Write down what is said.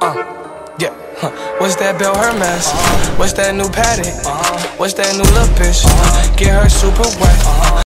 Uh, yeah. Huh. What's that Bell Hermes? What's that new Patek? What's that new little bitch? Get her super wet.